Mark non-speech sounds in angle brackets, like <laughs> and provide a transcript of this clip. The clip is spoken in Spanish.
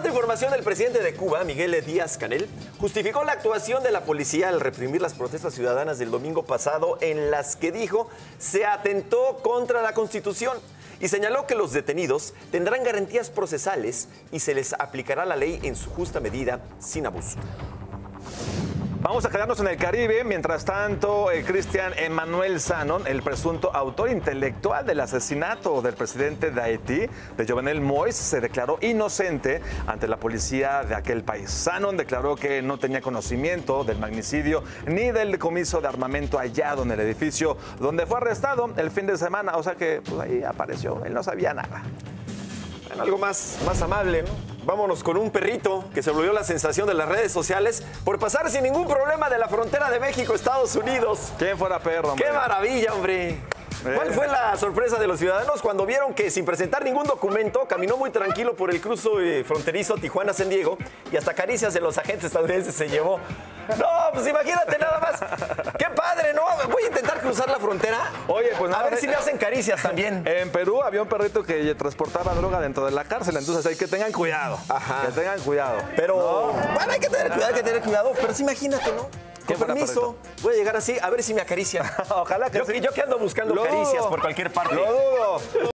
otra información, el presidente de Cuba, Miguel Díaz Canel, justificó la actuación de la policía al reprimir las protestas ciudadanas del domingo pasado en las que dijo se atentó contra la Constitución y señaló que los detenidos tendrán garantías procesales y se les aplicará la ley en su justa medida sin abuso. Vamos a quedarnos en el Caribe. Mientras tanto, el Cristian Emmanuel Sanon, el presunto autor intelectual del asesinato del presidente de Haití, de Jovenel Moïse, se declaró inocente ante la policía de aquel país. Sanon declaró que no tenía conocimiento del magnicidio ni del decomiso de armamento hallado en el edificio donde fue arrestado el fin de semana. O sea que pues, ahí apareció, él no sabía nada. En algo más, más amable, ¿no? Vámonos con un perrito que se volvió la sensación de las redes sociales por pasar sin ningún problema de la frontera de México Estados Unidos. ¿Quién fuera perro, hombre? ¡Qué maravilla, hombre! ¿Cuál fue la sorpresa de los ciudadanos cuando vieron que sin presentar ningún documento caminó muy tranquilo por el cruzo eh, fronterizo Tijuana-San Diego y hasta caricias de los agentes estadounidenses se llevó? No, pues imagínate nada más. ¡Qué padre, no! Voy a intentar cruzar la frontera. Oye, pues A nada, ver si me hacen caricias también. En Perú había un perrito que transportaba droga dentro de la cárcel, entonces hay que tengan cuidado. Ajá. Que tengan cuidado. Pero, bueno, hay que tener cuidado, hay que tener cuidado. Pero sí, imagínate, ¿no? ¿Qué Con permiso, voy a llegar así, a ver si me acarician. <laughs> Ojalá que yo, sí. yo que ando buscando Lo caricias dudo. por cualquier parte. Lo dudo.